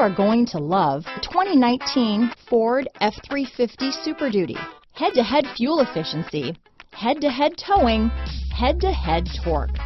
are going to love the 2019 Ford F-350 Super Duty. Head-to-head fuel efficiency, head-to-head towing, head-to-head torque.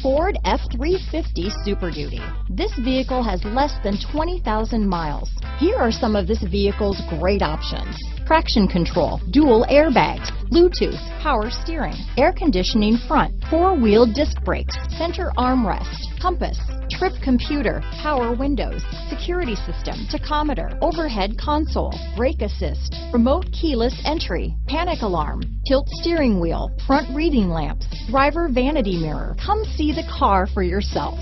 Ford F-350 Super Duty. This vehicle has less than 20,000 miles. Here are some of this vehicle's great options. Traction control, dual airbags, Bluetooth, power steering, air conditioning front, four-wheel disc brakes, center armrest, compass, trip computer, power windows, security system, tachometer, overhead console, brake assist, remote keyless entry, panic alarm, tilt steering wheel, front reading lamps, driver vanity mirror. Come see the car for yourself.